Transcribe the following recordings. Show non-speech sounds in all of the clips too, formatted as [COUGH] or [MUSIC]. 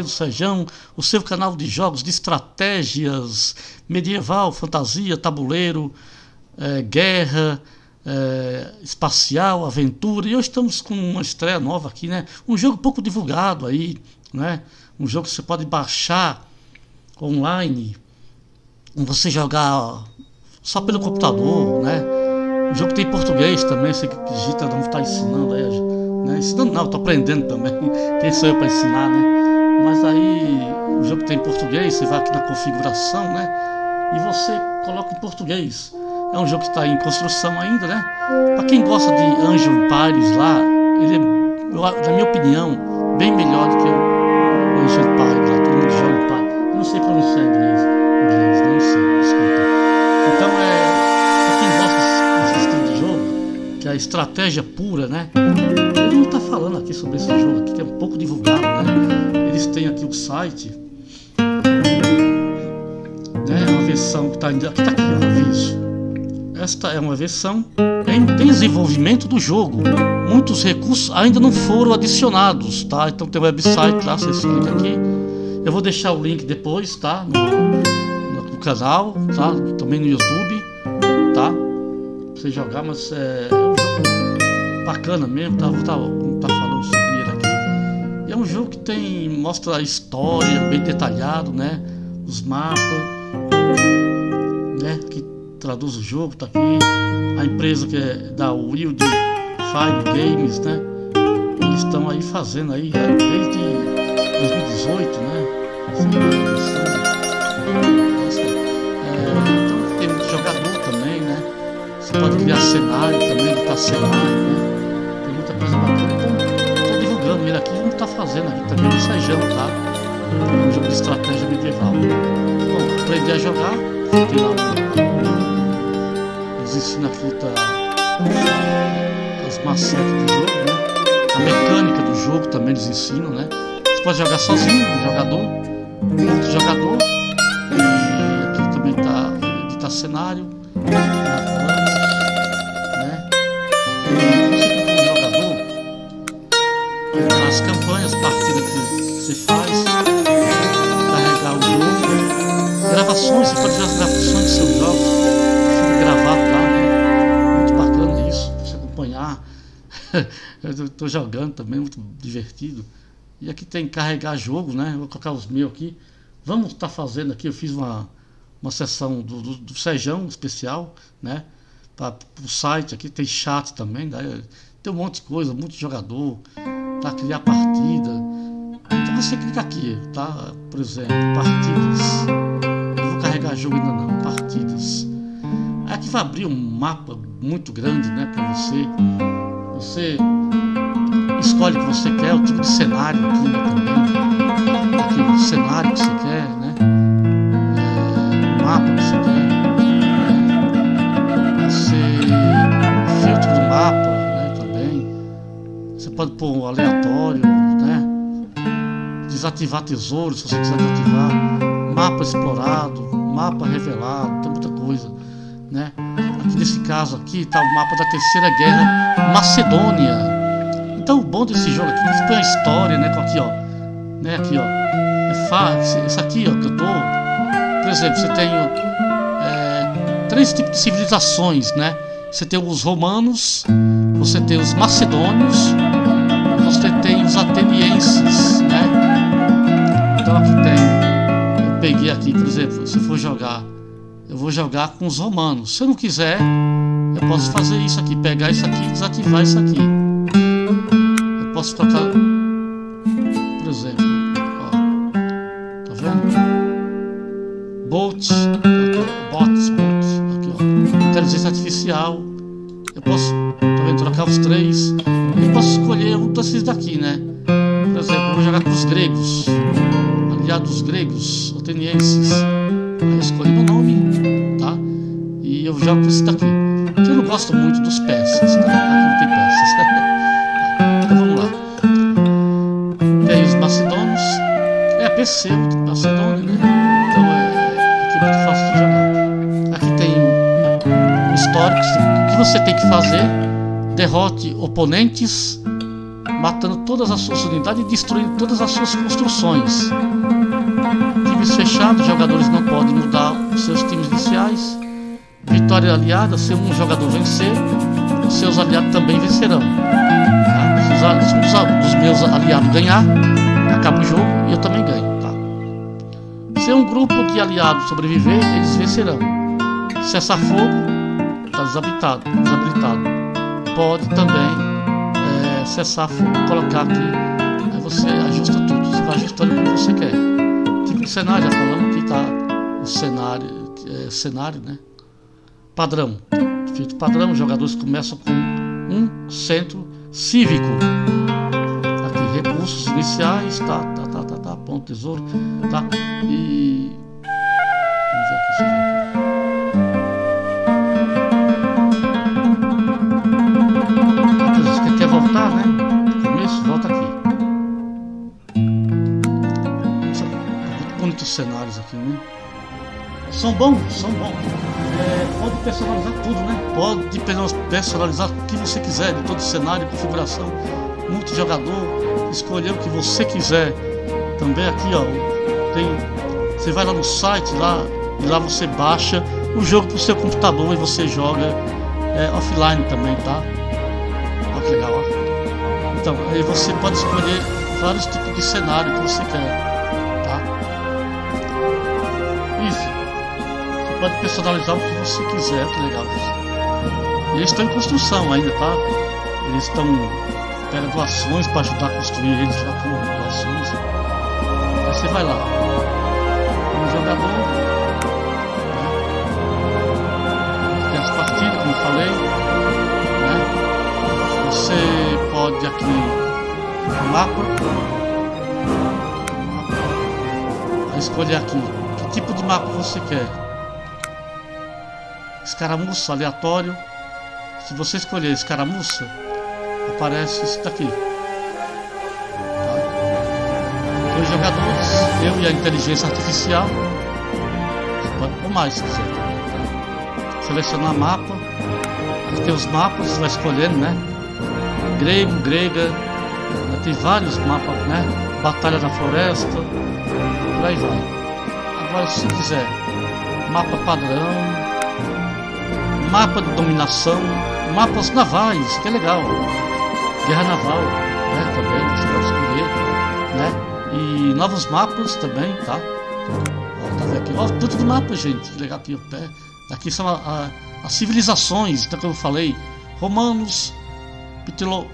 RPG Sejão, o seu canal de jogos de estratégias medieval, fantasia, tabuleiro, é, guerra, é, espacial, aventura. E hoje estamos com uma estreia nova aqui, né? Um jogo pouco divulgado aí, né? Um jogo que você pode baixar online, você jogar só pelo computador, né? Um jogo que tem português também, você que digita, não está ensinando aí, né? Ensinando não, estou aprendendo também. [LAUGHS] Quem sou eu para ensinar, né? Mas aí o jogo tem português, você vai aqui na configuração, né? E você coloca em português. É um jogo que está em construção ainda, né? Para quem gosta de Angel Empires lá, ele é, na minha opinião, bem melhor do que o Angel Empires lá. Todo mundo joga Empires. Eu não sei pronunciar inglês, inglês, não sei, desculpa. Então é para quem gosta desse estilo de jogo, que é a estratégia pura, né? Ele não está falando aqui sobre esse jogo aqui, que é um pouco divulgado, né? Eles têm aqui o site, né? Uma versão que está aqui, está aqui, ó, aviso. Esta é uma versão em desenvolvimento do jogo. Muitos recursos ainda não foram adicionados, tá? Então tem o website lá, vocês clicam aqui. Eu vou deixar o link depois, tá? No, no canal, tá? Também no YouTube, tá? Pra você jogar, mas é, é um jogo bacana mesmo, tá? Vou tá, tá um jogo que tem mostra a história bem detalhado, né? Os mapas, né? Que traduz o jogo, tá aqui. A empresa que é da Wild Fire Games, né? Eles estão aí fazendo aí é, desde 2018, né? É, então tem muito jogador também, né? Você pode criar cenário também, editar cenário, né? Tem muita coisa bacana. Então, estou divulgando ele aqui, está fazendo aqui também no Sejão, tá? Um jogo de estratégia medieval. Bom, aprender a jogar, tem lá eles ensinam aqui tá, as macetes do jogo, né? A mecânica do jogo também eles ensinam, né? Você pode jogar sozinho, um jogador, outro jogador. E aqui também tá editar cenário, né? As campanhas, partidas que você faz, carregar o jogo, gravações, você pode fazer as gravações de seus jogos gravado lá, né? Muito bacana isso, você acompanhar. [LAUGHS] eu estou jogando também, muito divertido. E aqui tem carregar jogo, né? Vou colocar os meus aqui. Vamos estar tá fazendo aqui, eu fiz uma, uma sessão do, do, do Sejão especial, né? Para o site aqui, tem chat também, tem um monte de coisa, muito jogador, para criar partida. Então você clica aqui, tá? Por exemplo, partidas. Não vou carregar jogo ainda não, partidas. Aqui vai abrir um mapa muito grande né, para você. Você escolhe o que você quer, o tipo de cenário aqui né, também. Aqui o cenário que você quer, né? É, o mapa que você quer. Pode pôr um aleatório, né? Desativar tesouro se você quiser desativar. Mapa explorado, mapa revelado, tem muita coisa né? Aqui nesse caso aqui está o mapa da Terceira Guerra Macedônia. Então o bom desse jogo aqui que tem uma história, né? Com aqui, ó, né? Aqui, ó, é fácil. Essa aqui, ó, que eu tô, por exemplo, você tem é, três tipos de civilizações, né? Você tem os romanos, você tem os macedônios, por exemplo, se for jogar eu vou jogar com os romanos. Se eu não quiser, eu posso fazer isso aqui, pegar isso aqui e desativar isso aqui. Eu posso trocar, por exemplo, ó, tá vendo? Bots, bots, bots, aqui ó, inteligência artificial. Eu posso, tá vendo? Trocar os três. Eu posso escolher um desses daqui, né? Por exemplo, eu vou jogar com os gregos, aliados gregos, atenienses. Aí eu escolhi meu nome, tá? E eu com esse daqui. Que eu não gosto muito dos peças, tá? Aqui não tem peças. [LAUGHS] então vamos lá. Tem os macedônios. É PC, Macedônia, né? Então é aqui é muito fácil de jogar. Aqui tem um histórico. O que você tem que fazer? Derrote oponentes matando todas as suas unidades e destruindo todas as suas construções. Times fechados, jogadores não podem mudar os seus times iniciais. Vitória aliada, se um jogador vencer, os seus aliados também vencerão. Tá? Se um dos meus aliados ganhar, acaba o jogo e eu também ganho. Tá? Se um grupo de aliados sobreviver, eles vencerão. Cessar fogo, está desabilitado, desabilitado. Pode também é, cessar fogo, colocar aqui. Aí você ajusta tudo, você vai ajustando como você quer. De cenário, já falando que tá o cenário, é, cenário, né? Padrão. Feito padrão, os jogadores começam com um centro cívico. Aqui, recursos iniciais, tá, tá, tá, tá, tá, ponto tesouro, tá? E. Vamos ver aqui, cenários aqui, né? São bons, são bons. É, pode personalizar tudo, né? Pode personalizar o que você quiser, de todo cenário, configuração, multijogador, escolher o que você quiser. Também aqui, ó, tem. Você vai lá no site lá e lá você baixa o jogo pro seu computador e você joga é, offline também, tá? Olha que legal, ó. Então, aí você pode escolher vários tipos de cenário que você quer. Pode personalizar o que você quiser, que legal. E eles estão em construção ainda, tá? Eles estão pegando doações para ajudar a construir eles lá com doações. Aí você vai lá. Um jogador. Né? Tem as partidas, como eu falei. Né? Você pode aqui no mapa. escolher aqui que tipo de mapa você quer escaramuça aleatório. Se você escolher escaramuça, aparece isso daqui. Tá? Dois jogadores, eu e a inteligência artificial. pôr mais se quiser. Selecionar mapa. Aqui tem os mapas, você vai escolhendo, né? Grego, grega. Tem vários mapas, né? Batalha na floresta. Por aí vai. Agora se quiser mapa padrão, mapa de dominação, mapas navais, que é legal. Guerra naval, né? Também, você pode escolher, né? E novos mapas também, tá? Ó, tá vendo aqui? Ó, tanto de mapa, gente. Que legal aqui o pé. Aqui são a, a, as civilizações, então como eu falei, romanos, pitolo,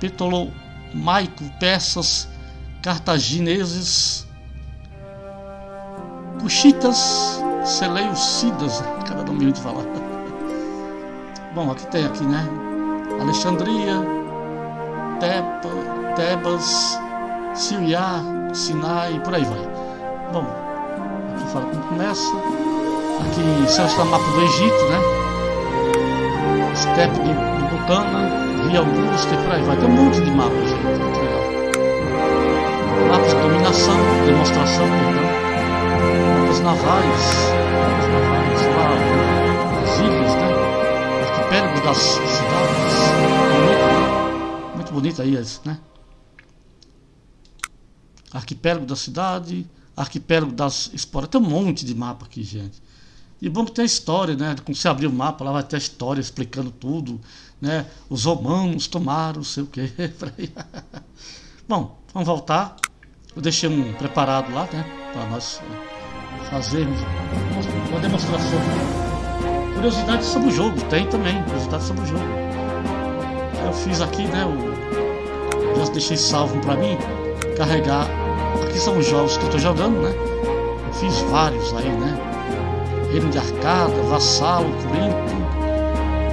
ptolomaico, persas, cartagineses, cuxitas, seleucidas, [LAUGHS] cada nome de falar. Bom, aqui tem aqui, né? Alexandria, Teba, Tebas, Siriá, Sinai, por aí vai. Bom, aqui fala como começa. Aqui seleciona o mapa do Egito, né? Steppe de, Butana, Via Augusta e por aí vai. Tem um monte de mapas, gente. Muito legal. Mapas de dominação, demonstração, perdão. Mapas navais. Mapas navais, lá, as ilhas, arquipélago das cidades. Muito, bonito aí, né? Arquipélago da cidade, arquipélago das esporas. Tem um monte de mapa aqui, gente. E bom que tem a história, né? Quando você abrir o mapa, lá vai ter a história explicando tudo, né? Os romanos tomaram, sei o que. [LAUGHS] bom, vamos voltar. Eu deixei um preparado lá, né? Para nós fazermos uma demonstração curiosidades sobre o jogo, tem também, curiosidades sobre o jogo. Eu fiz aqui, né, o... já deixei salvo para mim, carregar. Aqui são os jogos que eu tô jogando, né? Eu fiz vários aí, né? Reino de Arcada, Vassalo, Corinto,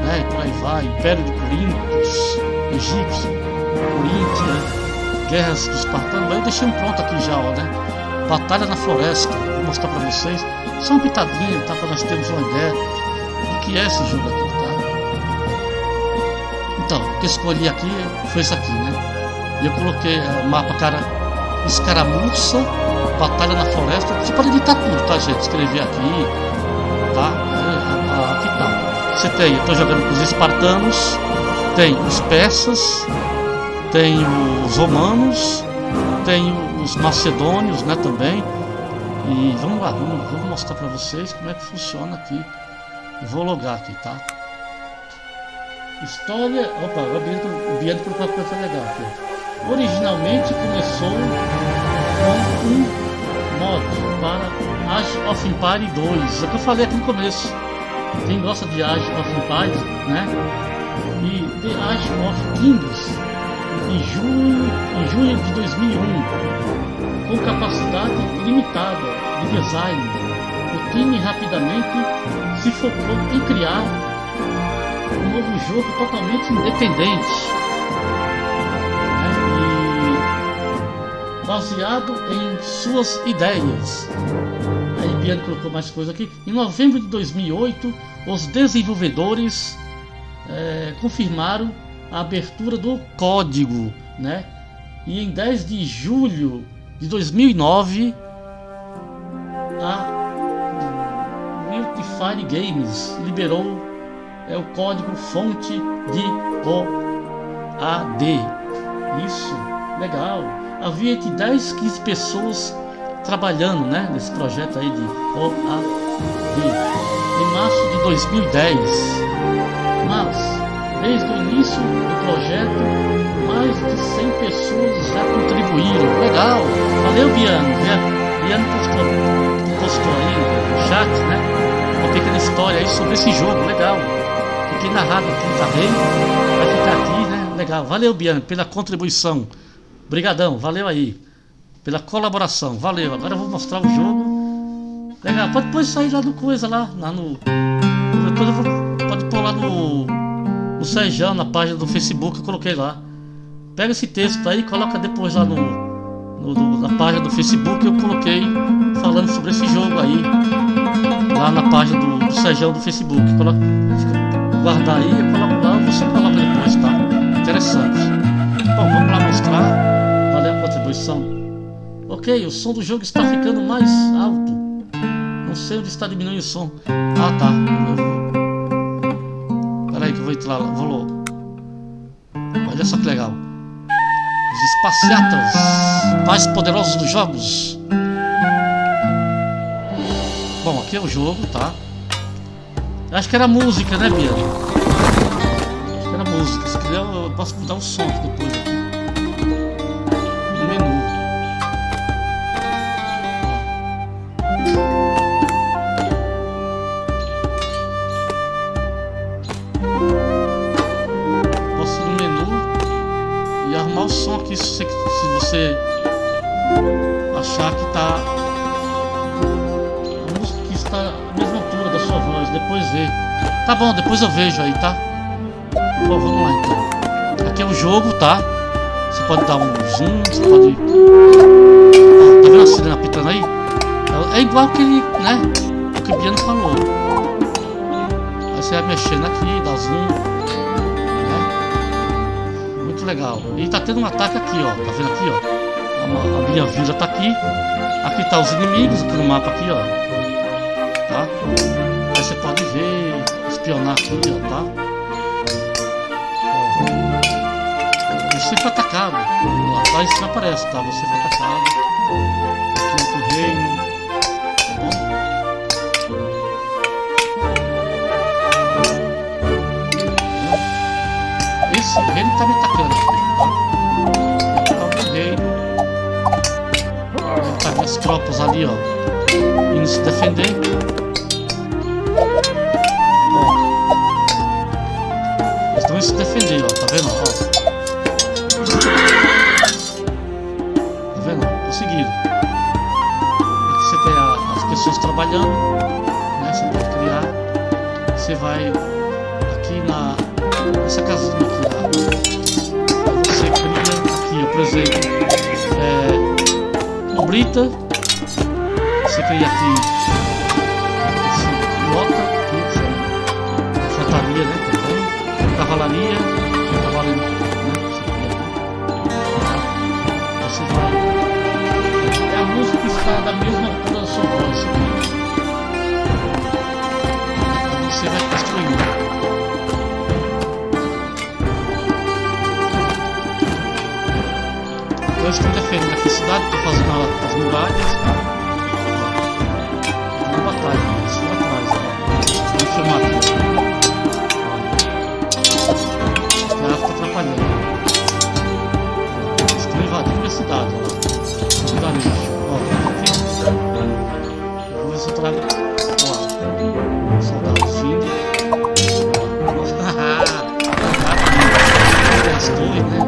né? Por aí vai, Império de Corintos, Egípcio, Corinthians, Guerras dos Espartanos. Eu deixei um pronto aqui já, ó, né? Batalha na Floresta, vou mostrar para vocês. Só um pitadinho, tá? Para nós termos uma ideia que é esse jogo aqui, tá? Então, o que escolhi aqui foi esse aqui, né? Eu coloquei é, o mapa, cara, escaramuça, batalha na floresta. Você pode editar tudo, tá, gente? Escrever aqui, tá? É, aqui tá. Você tem, eu tô jogando com os espartanos, tem os persas, tem os romanos, tem os macedônios, né, também. E vamos lá, vamos, vamos mostrar para vocês como é que funciona aqui. Vou logar aqui, tá? História. Opa, o o Bianco colocou uma coisa legal aqui. Originalmente começou com um mod para Age of Empire 2. É o que eu falei aqui no começo. Quem gosta de Age of Empires, né? E The Age of Kings em junho, em junho de 2001, com capacidade limitada de design. O time rapidamente se focou em criar um novo jogo totalmente independente. Né? E baseado em suas ideias. Aí Biano colocou mais coisa aqui. Em novembro de 2008, os desenvolvedores é, confirmaram a abertura do código, né? E em 10 de julho de 2009, Multifire Games liberou é o código fonte de OAD. Isso, legal. Havia entre 10 15 pessoas trabalhando né, nesse projeto aí de OAD. Em março de 2010. Mas Desde o início do projeto, mais de 100 pessoas já contribuíram. Legal! Valeu, Biano! Biano postou, postou aí no chat, né? História aí sobre esse jogo. Legal! Fiquei narrado aqui também. Vai ficar aqui, né? Legal! Valeu, Biano, pela contribuição. Obrigadão, valeu aí. Pela colaboração, valeu. Agora eu vou mostrar o jogo. Legal, pode pôr isso aí lá no coisa lá, lá no. Depois eu vou, pode pôr lá no o Sejão na página do Facebook, eu coloquei lá. Pega esse texto aí e coloca depois lá no, no, no, na página do Facebook, eu coloquei falando sobre esse jogo aí. Lá na página do, do Sejão do Facebook. Coloca, guardar aí, eu coloco lá, você coloca depois, tá? Interessante. Bom, vamos lá mostrar. Valeu a contribuição. Ok, o som do jogo está ficando mais alto. Não sei onde está diminuindo o som. Ah, tá vou entrar lá, vou Olha só que legal. Os espaciatas mais poderosos dos jogos. Bom, aqui é o jogo, tá? Acho que era música, né, Bia? Acho que era música. Se quiser, eu posso mudar o som aqui depois. Aqui. você achar que está voz, depois vê. Tá bom, depois eu vejo aí, tá? Bom, vamos lá então. Aqui é o jogo, tá? Você pode dar um zoom, você pode. Ah, tá vendo a sirena pitando aí? É igual que ele, né? O que o Biano falou. Aí você vai mexendo aqui, dá zoom legal. E tá tendo um ataque aqui, ó. Tá vendo aqui, ó? A, minha vila tá aqui. Aqui tá os inimigos, aqui no mapa aqui, ó. Tá? Você pode ver, espionar aqui, ó, tá? Você foi atacado. Lá tá, isso não aparece, tá? Você foi atacado. Aqui é o reino. esse reino tá me atacando. Tá o reino. Tá minhas tropas ali, ó. Indo se defender. Trabalhando. Né? Você pode criar. Você vai aqui na essa casinha aqui você cria aqui, por exemplo, é, brita, você cria aqui esse nota, aqui, infantaria, né, também, cavalaria, você vai construindo. cidade, estou fazendo as muralhas. Tem uma batalha, isso lá atrás. Vou filmar aqui. Ó. Ela está atrapalhando. Eles estão invadindo a cidade, ó lá. Vilarejo. Ó, tá aqui. Vou ver se eu trago. Né?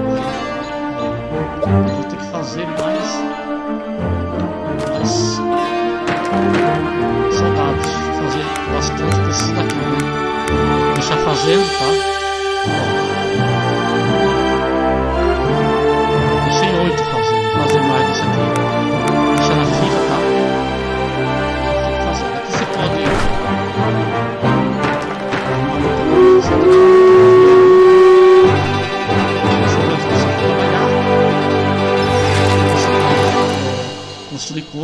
Vou ter que fazer mais. mais. soldados. Fazer bastante desses daqui, né? Deixar fazendo, tá?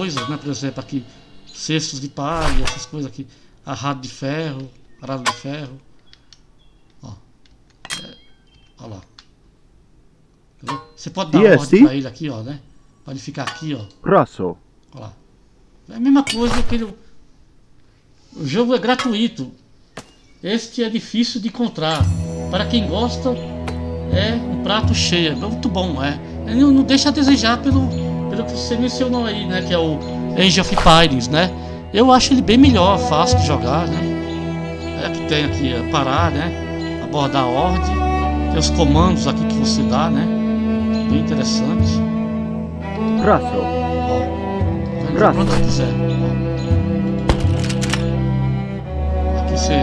Coisas, né? Por exemplo, aqui cestos de palha, essas coisas aqui, arado de ferro, arado de ferro. Ó. É, ó lá. Entendeu? Você pode dar Yes, ordem pra ele aqui, ó, né? Pode ficar aqui, ó. Rosso. Ó lá. É a mesma coisa que ele... O jogo é gratuito. Este é difícil de encontrar. Para quem gosta, é um prato cheio. É muito bom, é. Ele não deixa a desejar pelo, pelo que você mencionou aí, né? Que é o Age of Pirates, né? Eu acho ele bem melhor, fácil de jogar, né? É que tem aqui é, parar, né? Abordar a ordem. Tem os comandos aqui que você dá, né? Bem interessante. Ó. Graças. quando você quiser. Aqui você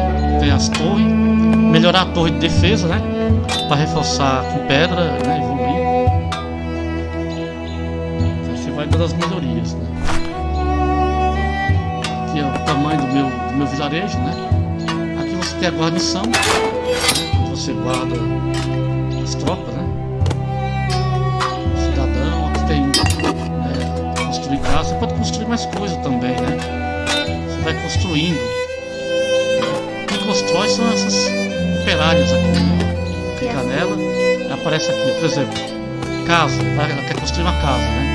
tem as torres. Melhorar a torre de defesa, né? Para reforçar com pedra, né? Evoluir. Aí você vai dando as melhorias? Aqui é o tamanho do meu, do meu vilarejo, né? Aqui você tem a guarnição, né? você guarda as tropas, né? Cidadão, aqui tem é, construir casa, você pode construir mais coisa também, né? Você vai construindo. Quem constrói são essas operárias aqui, né? Clica nela e aparece aqui, por exemplo, casa, ela quer construir uma casa, né?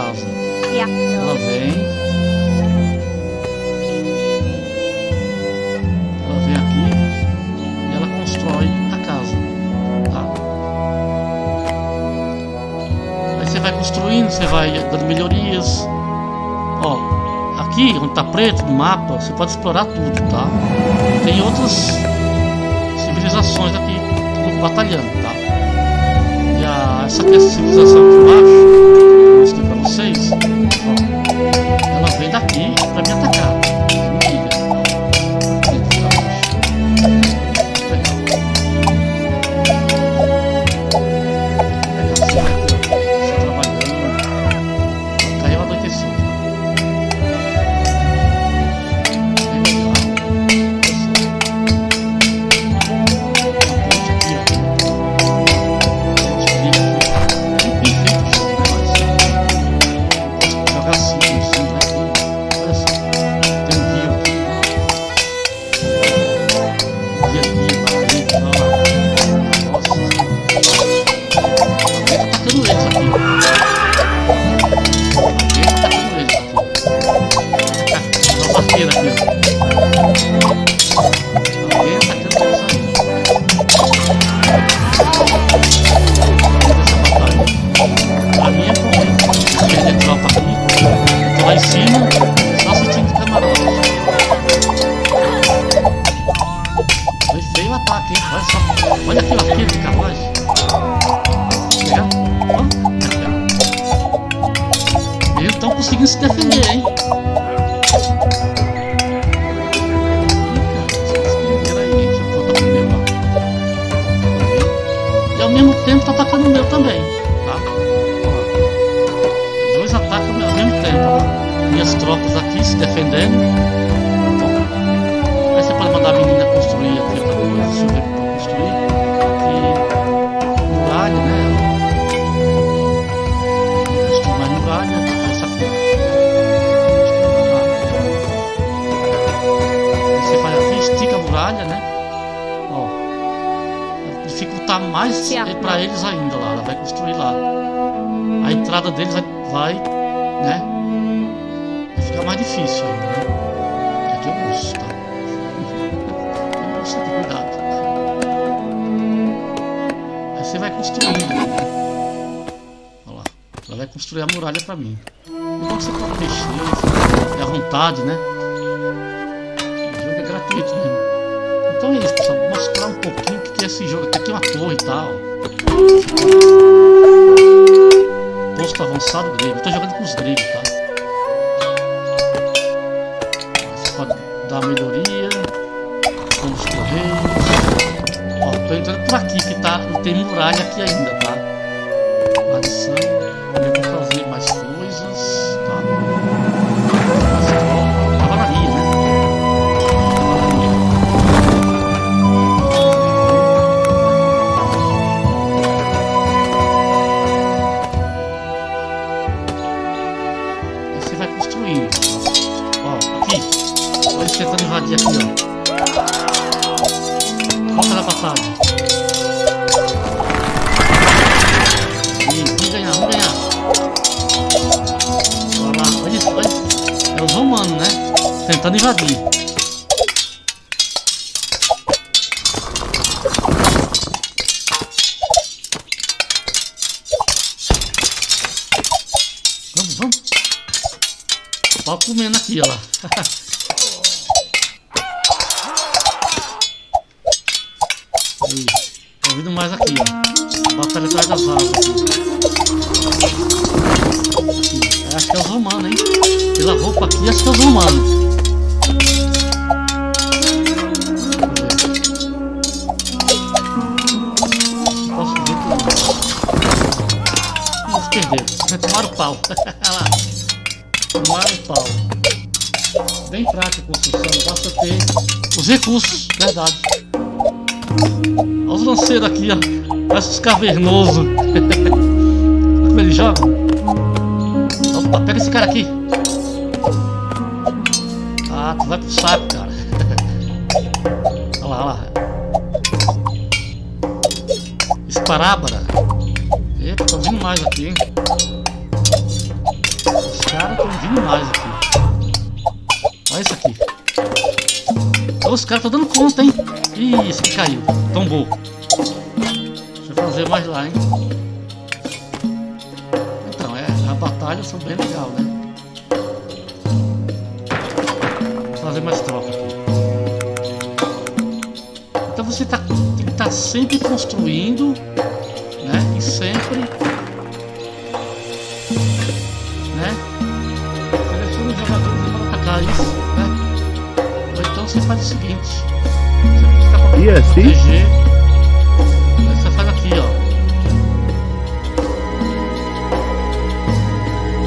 Casa. Ela vem. Ela vem aqui e ela constrói a casa. Tá? Aí você vai construindo, você vai dando melhorias. Ó, aqui onde tá preto no mapa, você pode explorar tudo, tá? Tem outras civilizações aqui batalhando, tá? E a, essa aqui é a civilização aqui embaixo, Ó, é à vontade, né? O jogo é gratuito mesmo. Então é isso, pessoal. Vou mostrar um pouquinho o que é esse jogo. Aqui tem uma torre e tal. Posto avançado grego. Eu tô jogando com os gregos, tá? Você pode dar melhoria. Vamos correios. Ó, tô entrando por aqui que tá. Não tem muralha aqui ainda, tá? Adição. Tentando invadir. Vamos, vamos. Pau comendo aqui, ó lá. [LAUGHS] Tô ouvindo mais aqui, ó. Batalha atrás das. É, Acho que é os romanos, hein? Pela roupa aqui, acho que é os romanos. Pau. [LAUGHS] Tomaram o pau. Bem prática a construção. Basta ter os recursos. Verdade. Olha os lanceiros aqui, ó. Parece os cavernosos. [LAUGHS] Olha como ele joga. Opa, pega esse cara aqui. Ah, tu vai pro saco, cara. [LAUGHS] Olha lá, olha lá. Esparábara. Eita, tô vindo mais aqui, hein? Vindo mais aqui. Olha isso aqui. Os caras estão dando conta, hein? Ih, esse aqui caiu. Tombou. Deixa eu fazer mais lá, hein? Então, é, as batalhas são bem legal, né? Vou fazer mais tropa aqui. Então você tá, tem que estar sempre construindo, né? E sempre, faz o seguinte: você fica pra E é assim? proteger. Você faz aqui, ó.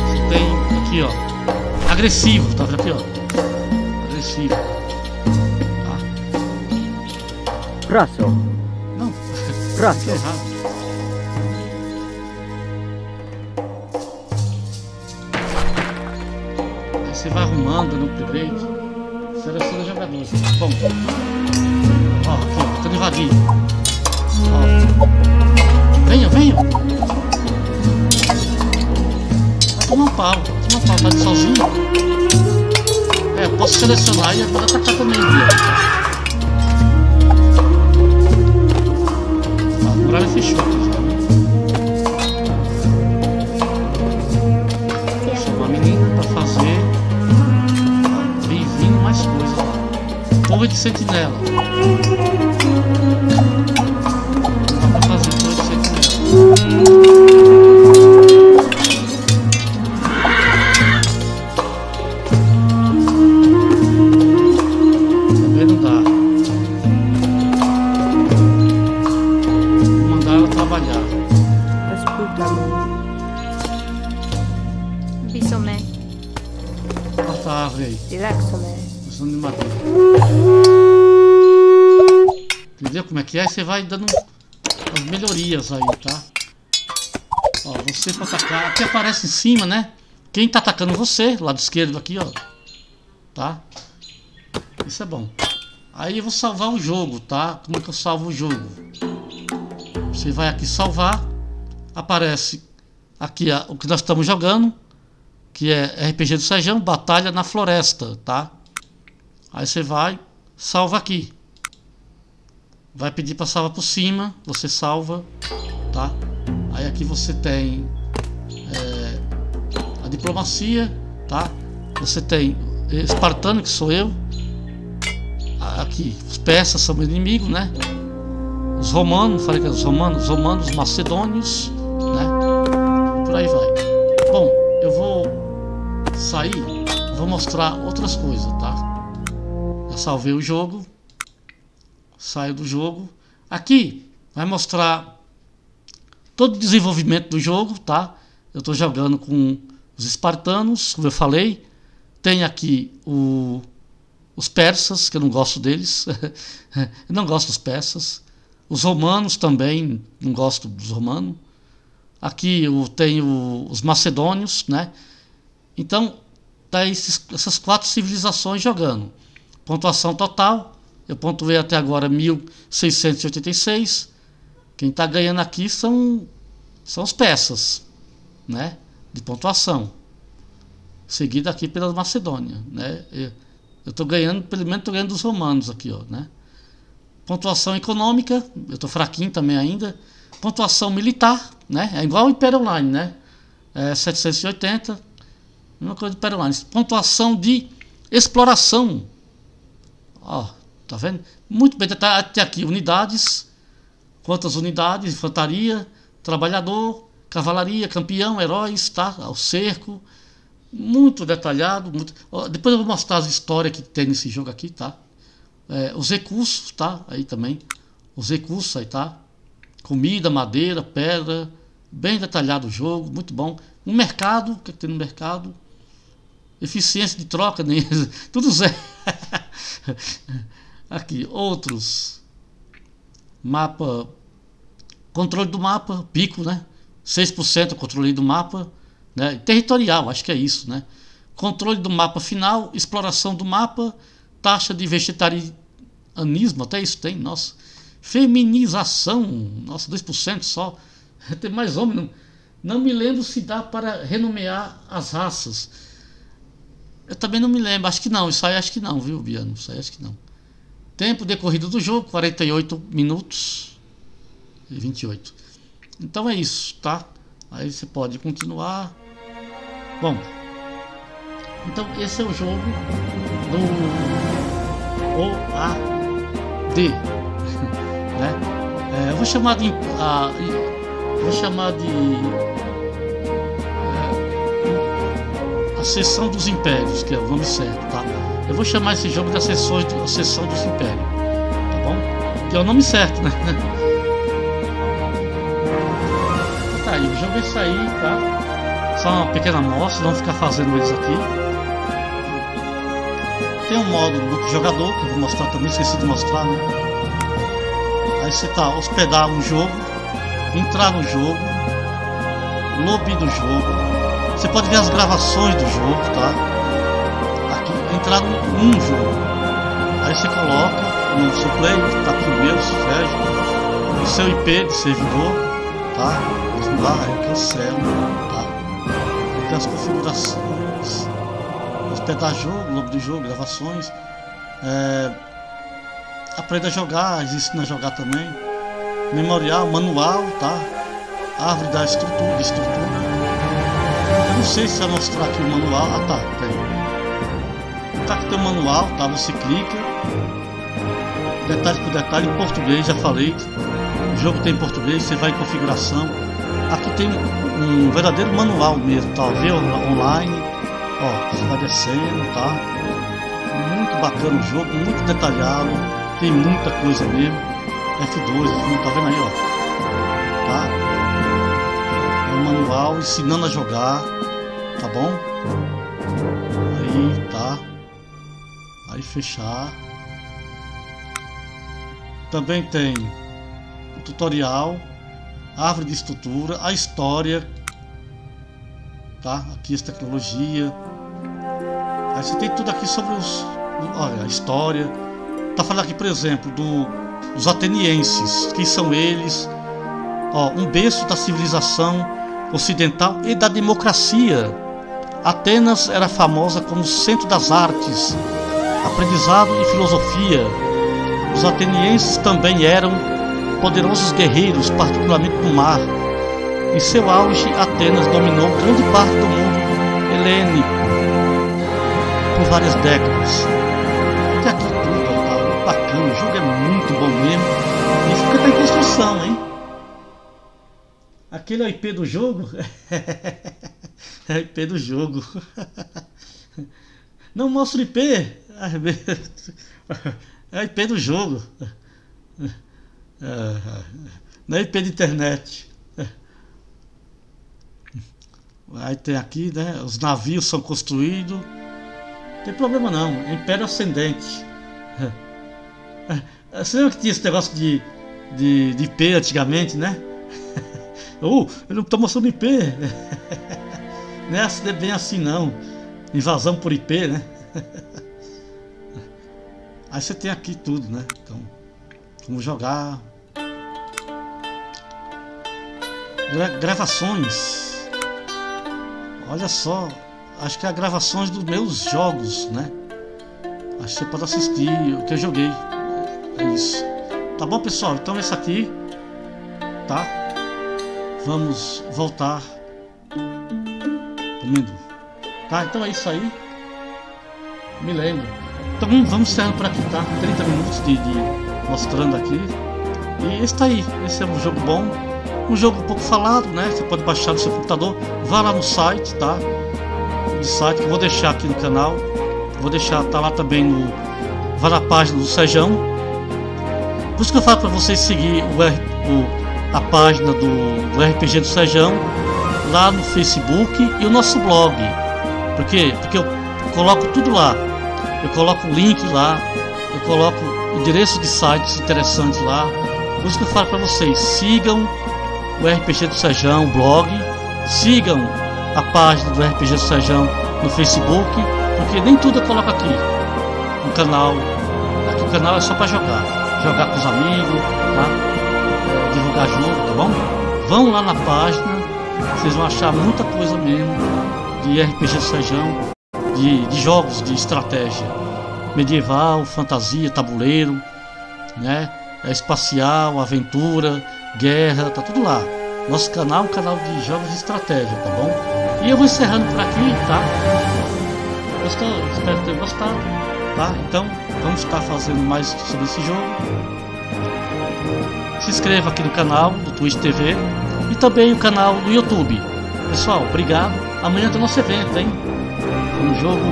Você tem aqui, ó. Agressivo, tá vendo aqui, ó? Agressivo. Tá? Prazo. Não, [LAUGHS] errado. Aí você vai arrumando no upgrade. Seleciona jogadores. Bom. Ó, aqui. Tentando invadir. Ó. Venha, venha. Vai tomar um pau. Vai tomar um pau. Tá de sozinho. É, eu posso selecionar e agora atacar também aqui, ó. A muralha fechou Torre de sentinela. Pra fazer torre de sentinela. Que é? Você vai dando as melhorias aí, tá? Ó, você pra atacar. Aqui aparece em cima, né? Quem tá atacando você, lado esquerdo aqui, ó. Tá? Isso é bom. Aí eu vou salvar o jogo, tá? Como é que eu salvo o jogo? Você vai aqui salvar. aparece aqui a, o que nós estamos jogando, que é RPG do Sejão, Batalha na Floresta, tá? Aí você vai, salva aqui. Vai pedir para salvar por cima, você salva, tá? Aí aqui você tem é, a diplomacia, tá? Você tem espartano, que sou eu. Aqui, os persas são inimigos, né? Os romanos, falei que os romanos, os romanos, os macedônios, né? Por aí vai. Bom, eu vou sair, vou mostrar outras coisas, tá? Já salvei o jogo. Saio do jogo. Aqui vai mostrar todo o desenvolvimento do jogo, tá? Eu estou jogando com os espartanos, como eu falei. Tem aqui o, os persas, que eu não gosto deles. [LAUGHS] eu não gosto dos persas. Os romanos também, não gosto dos romanos. Aqui eu tenho os macedônios, né? Então, tá esses, essas quatro civilizações jogando. Pontuação total, eu pontuei até agora 1686. Quem está ganhando aqui são, são as peças né, de pontuação. Seguida aqui pela Macedônia. Né? Eu estou ganhando, pelo menos estou ganhando dos romanos aqui. Ó, né? Pontuação econômica, eu estou fraquinho também ainda. Pontuação militar, né? é igual o Império Online, né? É 780, mesma coisa do Império Online. Pontuação de exploração, Ó, tá vendo? Muito bem detalhado. Tem aqui unidades. Quantas unidades? Infantaria, trabalhador, cavalaria, campeão, heróis, tá? O cerco. Muito detalhado. Muito... Depois eu vou mostrar as histórias que tem nesse jogo aqui, tá? É, os recursos, tá? Aí também. Os recursos aí, tá? Comida, madeira, pedra. Bem detalhado o jogo, muito bom. Um mercado, o que, é que tem no mercado? Eficiência de troca, nem [LAUGHS] tudo zero. [LAUGHS] Aqui, outros. Mapa. Controle do mapa, pico, né? 6% controle do mapa. Né? Territorial, acho que é isso, né? Controle do mapa final, exploração do mapa, taxa de vegetarianismo, até isso tem, nossa. Feminização, nossa, 2% só. [LAUGHS] Tem mais homem, não, não me lembro se dá para renomear as raças. Eu também não me lembro, acho que não, isso aí acho que não, viu, Biano? Isso aí acho que não. Tempo decorrido do jogo, 48 minutos e 28. Então é isso, tá? Aí você pode continuar. Bom, então esse é o jogo do OAD, [LAUGHS] né? É, vou chamar de, vou chamar de a Seção dos Impérios, que é o nome certo, tá? Eu vou chamar esse jogo de a Seção, a Seção dos Impérios, tá bom? Que é o nome certo, né? [LAUGHS] tá aí, o jogo é isso aí, tá? Só uma pequena amostra, não ficar fazendo eles aqui. Tem um modo multijogador, que eu vou mostrar também, esqueci de mostrar, né? Aí você tá hospedar um jogo, entrar no jogo, lobby do jogo, você pode ver as gravações do jogo, tá? Aqui, entrar num jogo. Aí você coloca no seu play, tá aqui o meu, Sérgio, o seu IP de servidor, tá? Lá, aí cancela, tá? Tem as configurações, hospedar jogo, nome do jogo, gravações. É, aprenda a jogar, ensina a jogar também. Memorial, manual, tá? Árvore da estrutura, estrutura não sei se vai mostrar aqui o manual. Ah tá, tem. Tá aqui tem o manual, tá? Você clica. Detalhe por detalhe em português, já falei. O jogo tem em português, você vai em configuração. Aqui tem um, verdadeiro manual mesmo, tá? Vê online. Ó, você vai descendo, tá? Muito bacana o jogo, muito detalhado. Tem muita coisa mesmo. F2, F1, tá vendo aí, ó? Tá? manual ensinando a jogar, tá bom? Aí tá. Aí fechar. Também tem o tutorial, árvore de estrutura, a história, tá? Aqui as tecnologia. Aí você tem tudo aqui sobre os, olha, a história. Tá falando aqui, por exemplo, do, dos atenienses, quem são eles, ó, um berço da civilização ocidental e da democracia. Atenas era famosa como centro das artes, aprendizado e filosofia. Os atenienses também eram poderosos guerreiros, particularmente no mar. Em seu auge, Atenas dominou grande parte do mundo helênico por várias décadas. Até aqui tudo, tá bacana, o jogo é muito bom mesmo. E fica tá em construção, hein? Aquele é o IP do jogo? [LAUGHS] é o IP do jogo. [LAUGHS] Não mostra o IP. [LAUGHS] É IP do jogo. Não é IP de internet. Aí tem aqui, né? Os navios são construídos. Não tem problema não. É Império Ascendente. Você lembra que tinha esse negócio de, de, de IP antigamente, né? [LAUGHS] Oh, ele não está mostrando IP. [LAUGHS] Não é bem assim não. Invasão por IP, né? Aí você tem aqui tudo, né? Então, vamos jogar. gravações. Olha só, acho que é gravações dos meus jogos, né? Acho que você pode assistir o que eu joguei. É isso. Tá bom, pessoal? Então esse aqui, tá? vamos voltar comigo. Tá, então é isso aí. Me lembro. Então vamos encerrando por aqui, tá? 30 minutos de, de mostrando aqui. E esse aí. Esse é um jogo bom. Um jogo pouco falado, né? Você pode baixar no seu computador. Vá lá no site, tá? No site que eu vou deixar aqui no canal. Vou deixar, tá lá também no. Vá na página do Sejão. Por isso que eu falo para vocês seguir o, o a página do, do RPG do Sejão lá no Facebook e o nosso blog. Por quê? Porque eu coloco tudo lá. Eu coloco o link lá, eu coloco endereço de sites interessantes lá. Por isso que eu falo para vocês, sigam o RPG do Sejão, blog, sigam a página do RPG do Sejão no Facebook, porque nem tudo eu coloco aqui no canal. Aqui o canal é só para jogar, jogar com os amigos, tá? divulgar junto, tá bom? Vão lá na página, vocês vão achar muita coisa mesmo de RPG Sejão, de, de jogos de estratégia medieval, fantasia, tabuleiro, né? É espacial, aventura, guerra, tá tudo lá. Nosso canal é um canal de jogos de estratégia, tá bom? E eu vou encerrando por aqui, tá? Espero ter gostado, tá? Então, vamos estar fazendo mais sobre esse jogo se inscreva aqui no canal do Twitch TV e também o canal do YouTube. Pessoal, obrigado. Amanhã tem nosso evento, hein? Um jogo,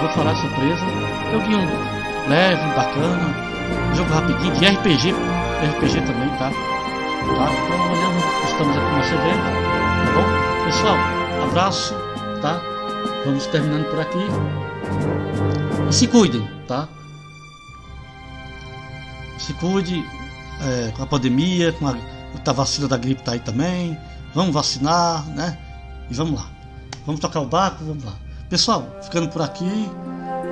vou falar surpresa. Joguinho leve, bacana. Jogo rapidinho, de RPG. RPG também, tá? tá? Então amanhã estamos aqui no nosso evento, tá bom? Pessoal, abraço, tá? Vamos terminando por aqui. E se cuidem, tá? Se cuide, é, com a pandemia, com a, a vacina da gripe tá aí também. Vamos vacinar, né? E vamos lá. Vamos tocar o barco, vamos lá. Pessoal, ficando por aqui.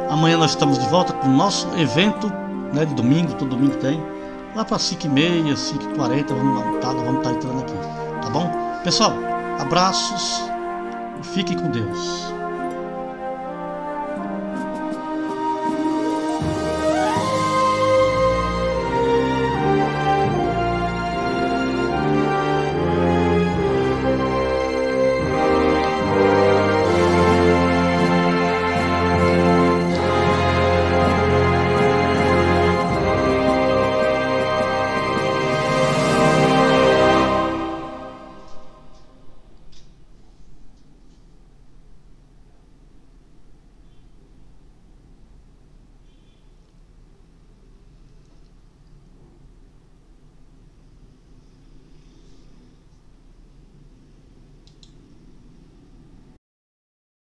Amanhã nós estamos de volta com o nosso evento, né? De domingo, todo domingo tem. Lá para 5h30, 5h40, vamos tá, vamos estar tá entrando aqui. Tá bom? Pessoal, abraços fiquem com Deus.